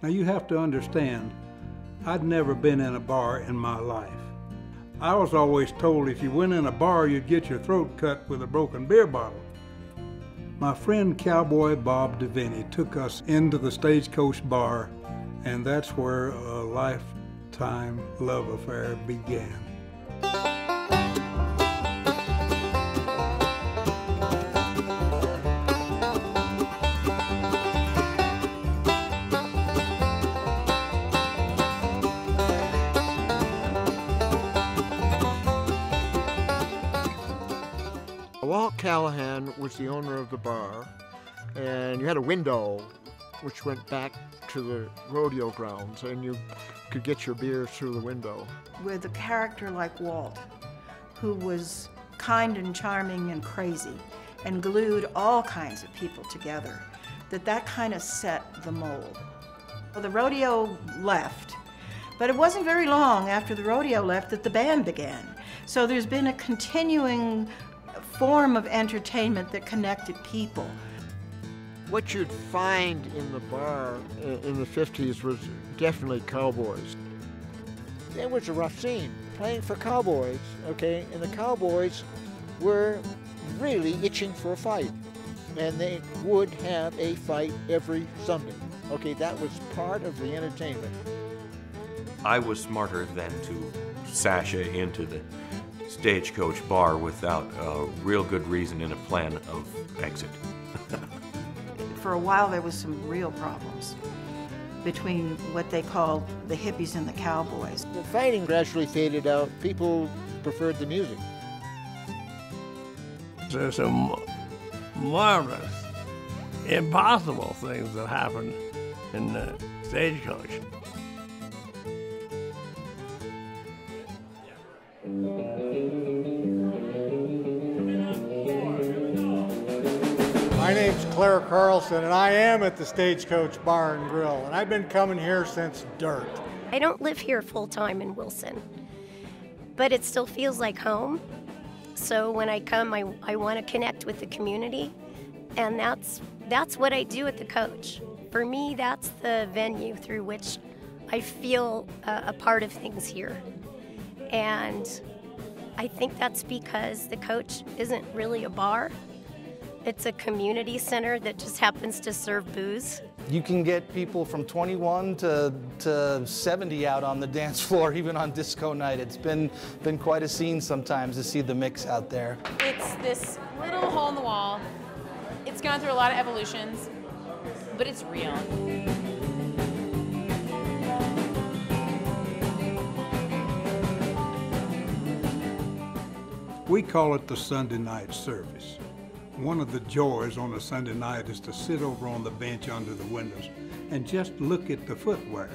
Now you have to understand, I'd never been in a bar in my life. I was always told if you went in a bar, you'd get your throat cut with a broken beer bottle. My friend Cowboy Bob DeVinny took us into the Stagecoach Bar, and that's where a lifetime love affair began. Walt Callahan was the owner of the bar, and you had a window which went back to the rodeo grounds, and you could get your beers through the window. with a character like Walt, who was kind and charming and crazy and glued all kinds of people together, that that kind of set the mold. Well, the rodeo left, but it wasn't very long after the rodeo left that the band began. So there's been a continuing form of entertainment that connected people. What you'd find in the bar uh, in the 50s was definitely cowboys. It was a rough scene, playing for cowboys, okay, and the cowboys were really itching for a fight. And they would have a fight every Sunday. Okay, that was part of the entertainment. I was smarter than to sashay into the stagecoach bar without a real good reason and a plan of exit. For a while, there was some real problems between what they called the hippies and the cowboys. The fighting gradually faded out. People preferred the music. There's some marvelous, impossible things that happen in the stagecoach. My name's Claire Carlson, and I am at the Stagecoach Bar and Grill, and I've been coming here since dirt. I don't live here full time in Wilson, but it still feels like home. So when I come, I, I want to connect with the community, and that's that's what I do at the coach. For me, that's the venue through which I feel a part of things here, and I think that's because the coach isn't really a bar. It's a community center that just happens to serve booze. You can get people from 21 to, to 70 out on the dance floor, even on disco night. It's been, been quite a scene sometimes to see the mix out there. It's this little hole in the wall. It's gone through a lot of evolutions, but it's real. We call it the Sunday night service. One of the joys on a Sunday night is to sit over on the bench under the windows and just look at the footwear.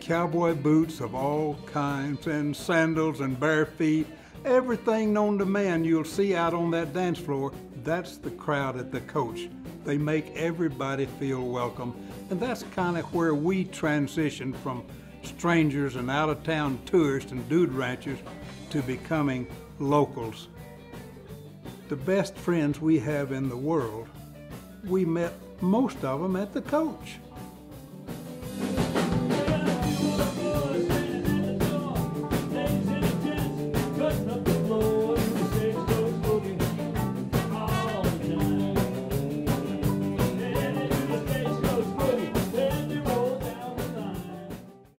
Cowboy boots of all kinds and sandals and bare feet, everything known to man you'll see out on that dance floor. That's the crowd at the coach. They make everybody feel welcome, and that's kind of where we transition from strangers and out of town tourists and dude ranchers to becoming locals. The best friends we have in the world, we met most of them at the coach.